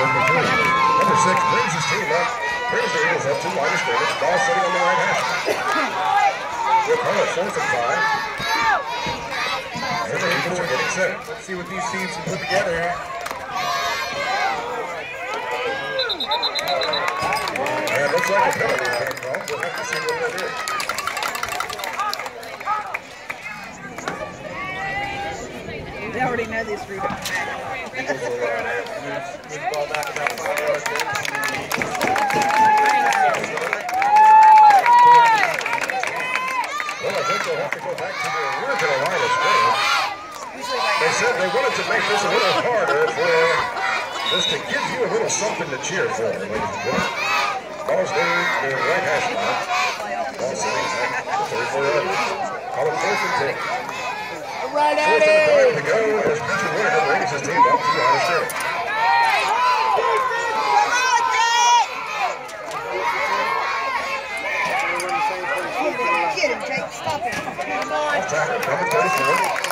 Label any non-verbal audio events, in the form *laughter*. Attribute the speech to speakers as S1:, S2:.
S1: Number three. Number six brings his team up. Brings the Eagles up to of scrimmage. Ball sitting on the right hash. We'll fourth and five. And the Eagles are getting set.
S2: Let's see what these teams can put together here.
S1: And it looks like a penalty being called. We'll have to see what that is.
S3: They already know this *laughs* route.
S2: Uh.
S1: They said they wanted to make this a little harder for just to give you a little something to cheer for, right hash mark. Ball sitting at the 34 yard line. Call it fourth and ten.
S3: Right
S1: Fourth and five to go as Richard Whitaker brings his team up to the line of scrimmage.
S3: Get him, Jake. Stop him. Come on.